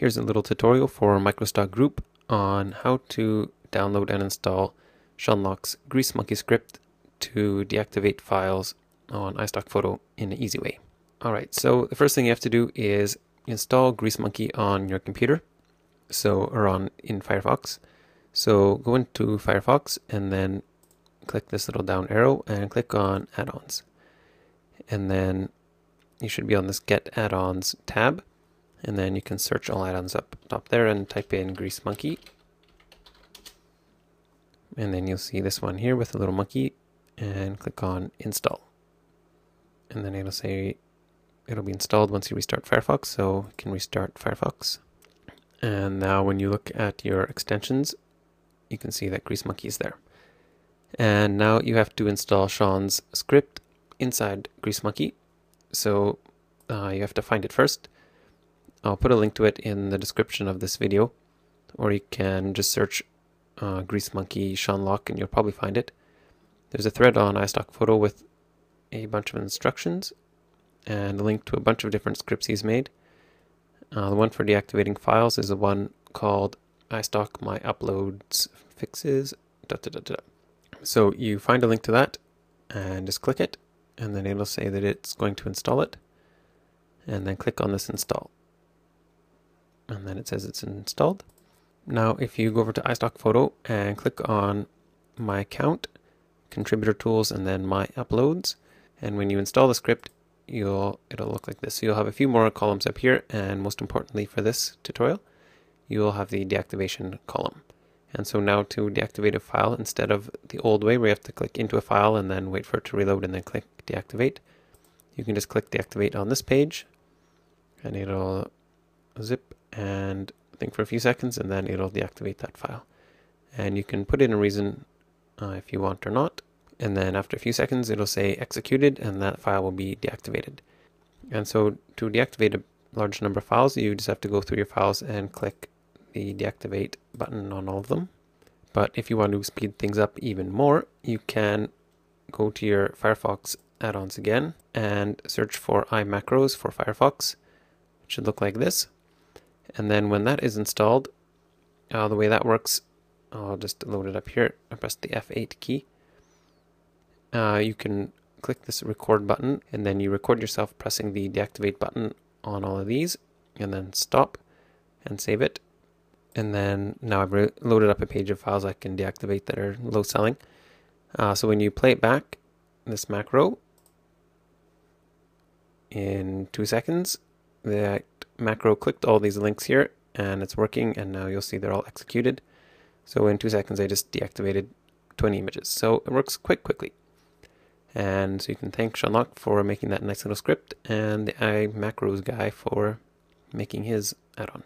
Here's a little tutorial for MicroStock Group on how to download and install Sean Locke's GreaseMonkey script to deactivate files on iStock Photo in an easy way. Alright, so the first thing you have to do is install GreaseMonkey on your computer, so or on in Firefox. So go into Firefox and then click this little down arrow and click on add-ons. And then you should be on this get add-ons tab and then you can search all add-ons up top there and type in Grease Monkey. And then you'll see this one here with a little monkey and click on install. And then it'll say it'll be installed once you restart Firefox, so you can restart Firefox. And now when you look at your extensions, you can see that Grease Monkey is there. And now you have to install Sean's script inside Grease Monkey. So uh, you have to find it first. I'll put a link to it in the description of this video, or you can just search uh, Grease Monkey Sean Locke and you'll probably find it. There's a thread on iStock Photo with a bunch of instructions and a link to a bunch of different scripts he's made. Uh, the one for deactivating files is the one called iStock My Uploads Fixes. Da, da, da, so you find a link to that and just click it, and then it'll say that it's going to install it, and then click on this install and then it says it's installed. Now if you go over to iStock Photo and click on My Account, Contributor Tools, and then My Uploads, and when you install the script, you'll it'll look like this. So you'll have a few more columns up here, and most importantly for this tutorial, you will have the deactivation column. And so now to deactivate a file, instead of the old way where you have to click into a file and then wait for it to reload and then click deactivate, you can just click deactivate on this page, and it'll zip and think for a few seconds and then it'll deactivate that file. And you can put in a reason uh, if you want or not. And then after a few seconds, it'll say executed and that file will be deactivated. And so to deactivate a large number of files, you just have to go through your files and click the deactivate button on all of them. But if you want to speed things up even more, you can go to your Firefox add-ons again and search for iMacros for Firefox. It should look like this. And then when that is installed, uh, the way that works, I'll just load it up here. I press the F8 key. Uh, you can click this record button and then you record yourself pressing the deactivate button on all of these and then stop and save it. And then now I've loaded up a page of files I can deactivate that are low selling. Uh, so when you play it back, this macro, in two seconds, that macro clicked all these links here and it's working and now you'll see they're all executed. So in two seconds I just deactivated 20 images. So it works quite quickly. And so you can thank Sean Locke for making that nice little script and the iMacros guy for making his add-on.